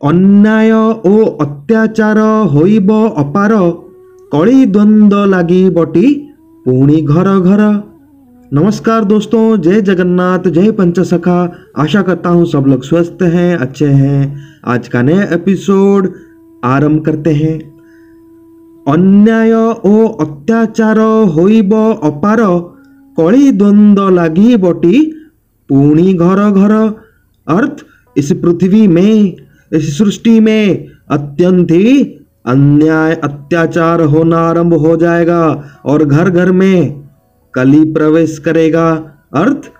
ଅନ୍ୟାୟ ଓ ଅତ୍ୟାଚାର ହୋଇବ ଅପାର कड़ी द्वंद्व लगी बटी पूणी घर घर नमस्कार दोस्तों जय जगन्नाथ जय पंचसखा आशा करता हूँ सब लोग स्वस्थ हैं अच्छे हैं आज का नया एपिसोड आरंभ करते हैं अन्याय ଓ ଅତ୍ୟାଚାର ହୋଇବ ଅପାର କଳି ଦ୍ୱନ୍ଦ୍ୱ ଲାଗି ବଟି ପୁଣି ଘର घर अर्थ इस पृथ्वी में इस सृष्टि में अत्यंत ही अन्याय अत्याचार होना आरंभ हो जाएगा और घर घर में कली प्रवेश करेगा। अर्थ,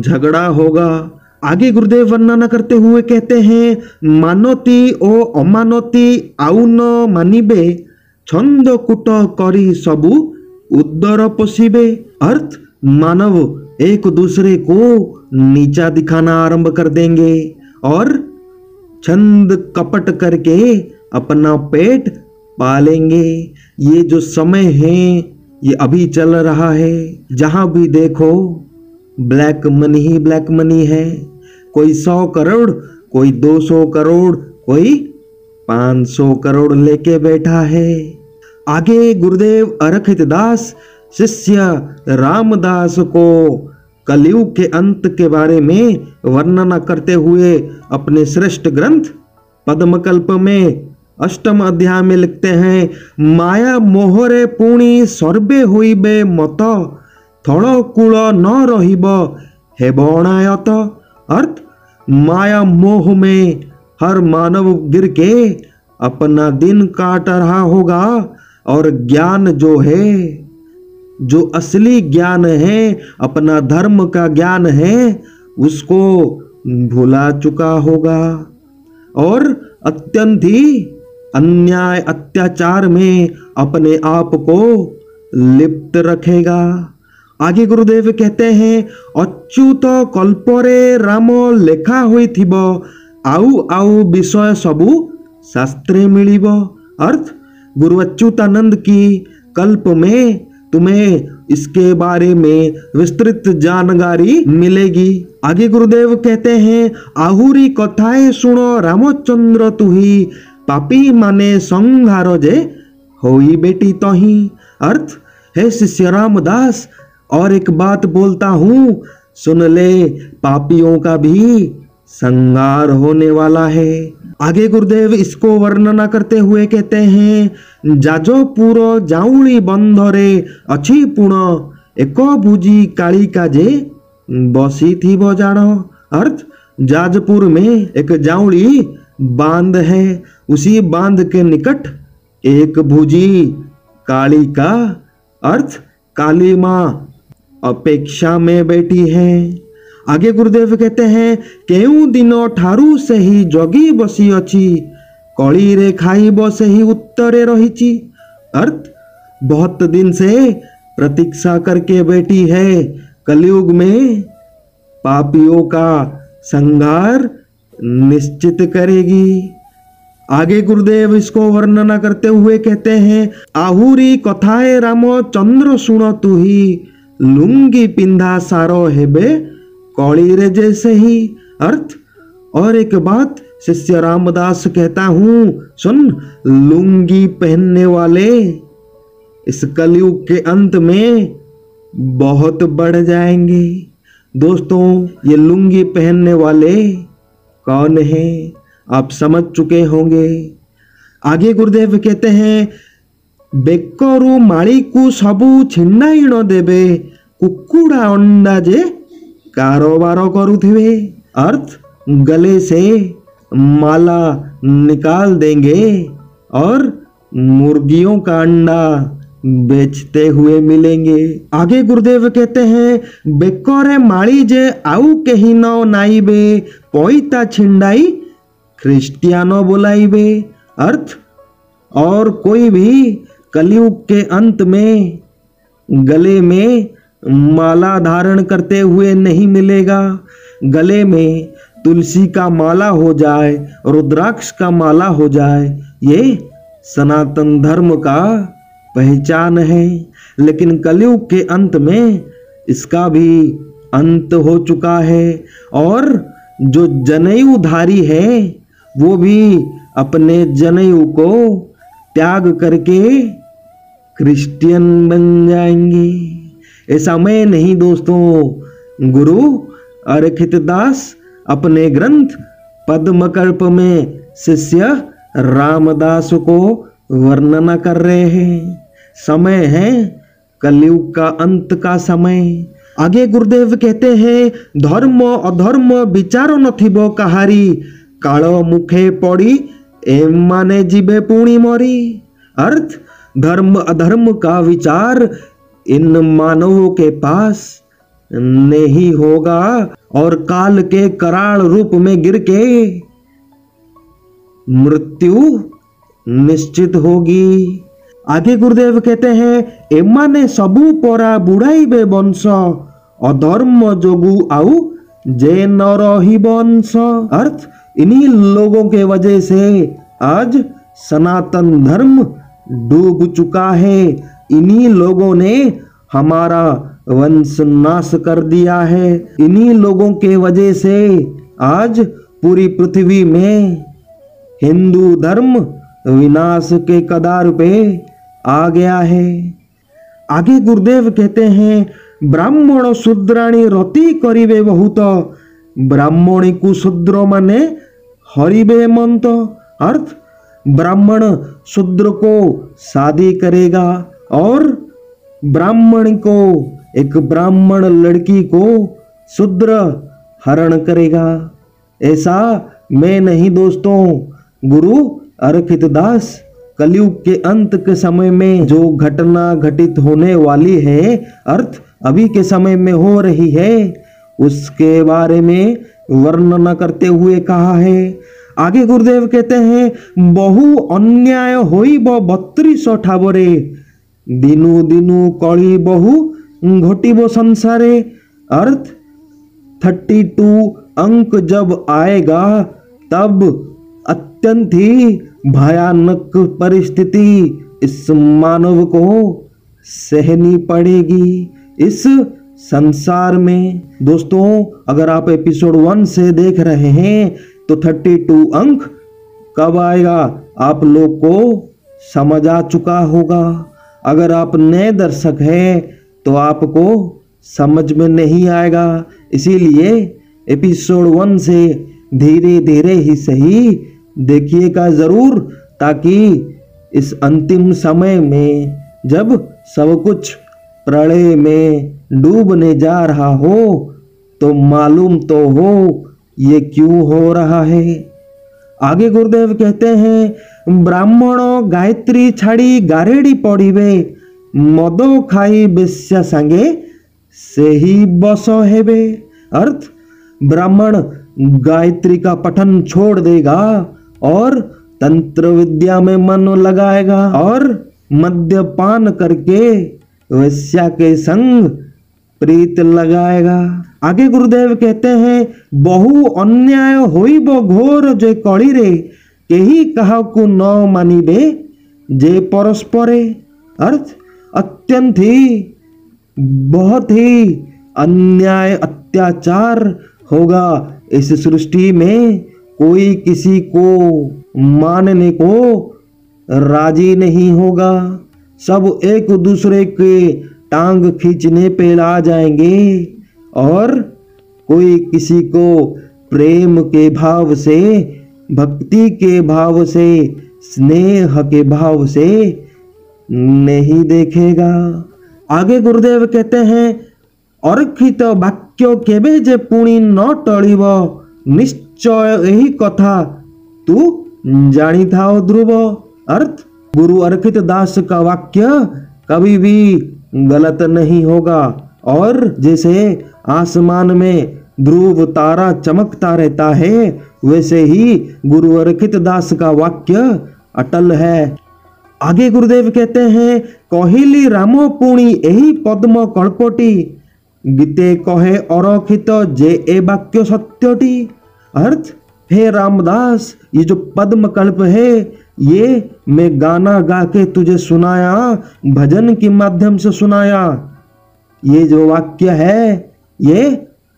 झगड़ा होगा। आगे गुरुदेव वर्णना करते हुए कहते हैं, मानती ओ अमानती आउ न मानिबे, छंद कूट करी सबु उदर पोषिबे। अर्थ, मानव एक दूसरे को नीचा दिखाना आरंभ कर देंगे और छंद कपट करके अपना पेट पालेंगे। ये जो समय है, ये अभी चल रहा है। जहाँ भी देखो, ब्लैक मनी ही ब्लैक मनी है। कोई सौ करोड़, कोई दो सौ करोड़, कोई पाँच सौ करोड़ लेके बैठा है। आगे गुरुदेव अरखित दास, शिष्य रामदास को कलयुग के अंत के बारे में वर्णना करते हुए अपने श्रेष्ठ ग्रंथ पद्मकल्प में अष्टम अध्याय में लिखते हैं, माया मोहरे पुणी सर्वे होइबे मत थल कूल न रहिब हेबणायत अर्थ, माया मोह में हर मानव गिर के अपना दिन काट रहा होगा और ज्ञान जो है जो असली ज्ञान है अपना धर्म का ज्ञान है उसको भुला चुका होगा और अत्यंत ही अन्याय अत्याचार में अपने आप को लिप्त रखेगा आगे गुरुदेव कहते हैं अच्युत कल्परे राम लेखा ହୋଇଥିବ ଆଉ ଆଉ ବିଷୟ ସବୁ शास्त्रे मिलिब अर्थ गुरु अच्युतानंद की कल्प में तुम्हें इसके बारे में विस्तृत जानकारी मिलेगी। आगे गुरुदेव कहते हैं, आहुरी कथाएँ सुनो, रामचंद्र तुही। पापी माने संहार जे हो बेटी तही। अर्थ, है शिष्य रामदास, और एक बात बोलता हूँ, सुन ले, पापियों का भी संगार होने वाला है। आगे गुरुदेव इसको वर्णना करते हुए कहते हैं जाजपुर जाउली बंधरे, अच्छी पुण, एक भुजी कालिका जे बसी थी जान। अर्थ, जाजपुर में एक जाउली बाँध है। उसी बाँध के निकट एक भुजी काली का, अर्थ, काली माँ अपेक्षा में बैठी है। आगे गुरुदेव कहते हैं केउ दिन ठारू से ही जगी बसी अच्छी कली रे खाइब से ही उत्तरे रही अर्थ बहुत दिन से प्रतीक्षा करके बैठी है कलयुग में पापियों का संगार निश्चित करेगी आगे गुरुदेव इसको वर्णना करते हुए कहते हैं आहुरी कथाए राम चंद्र सुन तु ही लुंगी पिंधा सारो हेबे कौड़ी रे जैसे ही अर्थ और एक बात शिष्य रामदास कहता हूं सुन लुंगी पहनने वाले इस कलयुग के अंत में बहुत बढ़ जाएंगे दोस्तों ये लुंगी पहनने वाले कौन है आप समझ चुके होंगे आगे गुरुदेव कहते हैं ବେକରୁ ମାଳିକୁ ସବୁ ଛିଣ୍ଡାଇଣ ଦେବେ କୁକୁଡ଼ା ଅଣ୍ଡା ଯେ कारोबार को अर्थ, गले से माला निकाल देंगे और मुर्गियों का अंडा बेचते हुए मिलेंगे। आगे गुरुदेव कहते हैं, बेकोरे माड़ी जे आऊ कही नौ नाइबे, पोईता छिंडाई क्रिस्टियानो बुलाइबे। अर्थ, और कोई भी कलयुग के अंत में गले में माला धारण करते हुए नहीं मिलेगा। गले में तुलसी का माला हो जाए, रुद्राक्ष का माला हो जाए, ये सनातन धर्म का पहचान है। लेकिन कलयुग के अंत में इसका भी अंत हो चुका है और जो जनेऊधारी है, वो भी अपने जनेऊ को त्याग करके क्रिश्चियन बन जाएँगे। ऐसा मैं नहीं दोस्तों, गुरु अरखित दास अपने ग्रंथ पद्मकल्प में शिष्य रामदास को वर्णना कर रहे हैं। समय है कलयुग का अंत का समय। आगे गुरुदेव कहते हैं, धर्म अधर्म विचार नथिब कहारी काल मुखे पड़ी, एम माने जीवे पुणी मोरी। अर्थ, धर्म अधर्म का विचार इन मानवों के पास नहीं होगा और काल के कराल रूप में गिर के मृत्यु निश्चित होगी। आगे गुरुदेव कहते हैं, एमाने सबू परा बुढ़ाइबे वंश अधर्म जोगु आउ जे न रही वंश अर्थ, इन्हीं लोगों के वजह से आज सनातन धर्म डूब चुका है। इन्हीं लोगों ने हमारा वंश नाश कर दिया है। इन्हीं लोगों के वजह से आज पूरी पृथ्वी में हिंदू धर्म विनाश के कदार पे आ गया है। आगे गुरुदेव कहते हैं, ब्राह्मण शूद्राणी रति करिवे बहुत, ब्राह्मणी को शूद्र माने हरिबे मंत। अर्थ, ब्राह्मण शूद्र को शादी करेगा। और ब्राह्मण को, एक ब्राह्मण लड़की को शूद्र हरण करेगा। ऐसा मैं नहीं दोस्तों, गुरु अर्कित दास, कलयुग के अंत के समय में जो घटना घटित होने वाली है, अर्थ अभी के समय में हो रही है, उसके बारे में वर्णना करते हुए कहा है। आगे गुरुदेव कहते हैं, बहु अन्याय होई बत्तीस ठावरे दिनु दिनु कड़ी बहु घटिब संसारे अर्थ थर्टी टू अंक जब आएगा तब अत्यंत ही भयानक परिस्थिति इस मानव को सहनी पड़ेगी इस संसार में दोस्तों अगर आप एपिसोड वन से देख रहे हैं तो थर्टी टू अंक कब आएगा आप लोग को समझ आ चुका होगा अगर आप नए दर्शक हैं तो आपको समझ में नहीं आएगा। इसीलिए एपिसोड वन से धीरे धीरे ही सही देखिएगा ज़रूर, ताकि इस अंतिम समय में जब सब कुछ प्रलय में डूबने जा रहा हो तो मालूम तो हो ये क्यों हो रहा है। आगे गुरुदेव कहते हैं, ब्राह्मण गायत्री छाड़ी गारेड़ी पड़िबे, मद खाई बेश्या सांगे से ही बस हेबे। अर्थ, ब्राह्मण गायत्री का पठन छोड़ देगा और तंत्र विद्या में मन लगाएगा और मद्यपान करके वैश्या के संग प्रीत लगाएगा। आगे गुरुदेव कहते हैं, बहु अन्याय बो घोर जे कड़ी रे कही कहा को न मानिबे जे परस्परे। अर्थ, अत्यंत ही, बहुत ही अन्याय अत्याचार होगा इस सृष्टि में। कोई किसी को मानने को राज़ी नहीं होगा। सब एक दूसरे के टांग खींचने पे ला जाएँगे और कोई किसी को प्रेम के भाव से, भक्ति के भाव से, स्नेह के भाव से नहीं देखेगा। आगे गुरुदेव कहते हैं, अर्खित वाक्य केवे जे पुणी न टलिब निश्चय यही कथा तू जानी था ध्रुव। अर्थ, गुरु अर्कित दास का वाक्य कभी भी गलत नहीं होगा। और जैसे आसमान में ध्रुव तारा चमकता रहता है, वैसे ही गुरु अर्कित दास का वाक्य अटल है। आगे गुरुदेव कहते हैं, कहिली राम पुणी यही पद्म कल्पटी। गीते कहे अरखित जे ए वाक्य सत्यटी। अर्थ, हे रामदास, ये जो पद्म कल्प है ये मैं गाना गा के तुझे सुनाया, भजन के माध्यम से सुनाया। ये जो वाक्य है, ये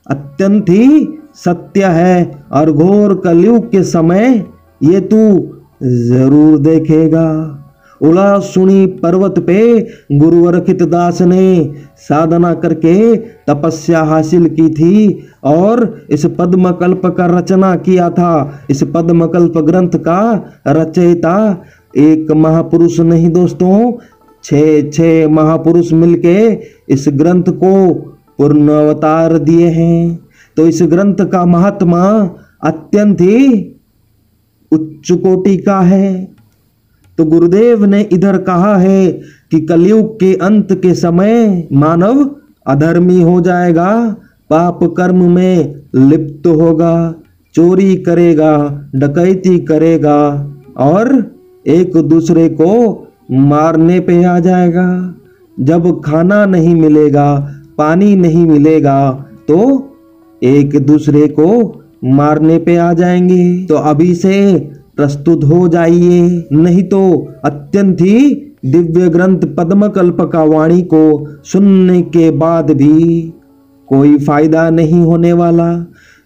अत्यंत ही सत्य है और घोर कलयुग के समय ये तू ज़रूर देखेगा। उला सुनी पर्वत पे गुरुवर दास ने साधना करके तपस्या हासिल की थी और इस पद्म कल्प का रचना किया था। इस पद्म कल्प ग्रंथ का रचयिता एक महापुरुष नहीं दोस्तों, छह छह महापुरुष मिलके इस ग्रंथ को पूर्ण अवतार दिए हैं। तो इस ग्रंथ का महात्मा अत्यंत ही उच्च कोटि का है। तो गुरुदेव ने इधर कहा है कि कलयुग के अंत के समय मानव अधर्मी हो जाएगा, पाप कर्म में लिप्त होगा, चोरी करेगा, डकैती करेगा और एक दूसरे को मारने पे आ जाएगा। जब खाना नहीं मिलेगा, पानी नहीं मिलेगा तो एक दूसरे को मारने पे आ जाएँगे। तो अभी से प्रस्तुत हो जाइए। नहीं तो अत्यंत ही दिव्य ग्रंथ पद्मकल्प का वाणी को सुनने के बाद भी कोई फ़ायदा नहीं होने वाला।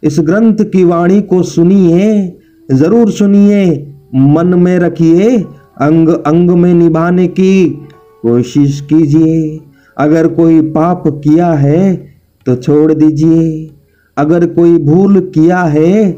इस ग्रंथ की वाणी को सुनिए, ज़रूर सुनिए, मन में रखिए, अंग अंग में निभाने की कोशिश कीजिए। अगर कोई पाप किया है तो छोड़ दीजिए। अगर कोई भूल किया है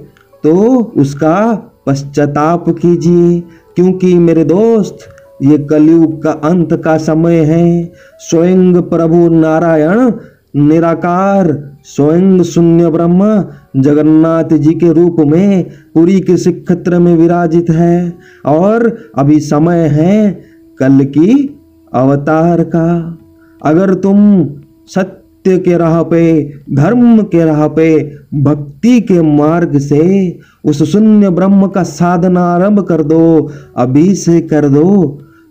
तो उसका पश्चाताप कीजिए, क्योंकि मेरे दोस्त, ये कलयुग का अंत का समय है। स्वयं प्रभु नारायण, निराकार, स्वयं शून्य ब्रह्म, जगन्नाथ जी के रूप में पुरी के सिक्षत्र में विराजित है। और अभी समय है कल की अवतार का। अगर तुम सत्य सत्य के राह पे, धर्म के राह पे, भक्ति के मार्ग से उस शून्य ब्रह्म का साधना आरंभ कर दो अभी से कर दो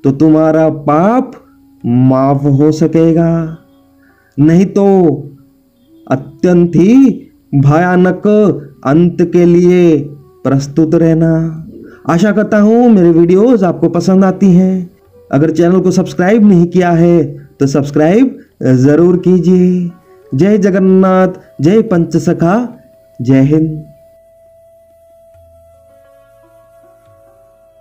तो तुम्हारा पाप माफ़ हो सकेगा। नहीं तो अत्यंत ही भयानक अंत के लिए प्रस्तुत रहना। आशा करता हूँ मेरे वीडियोस आपको पसंद आती हैं। अगर चैनल को सब्सक्राइब नहीं किया है तो सब्सक्राइब ज़रूर कीजिए। जय जगन्नाथ जय पंचसखा जय हिंद।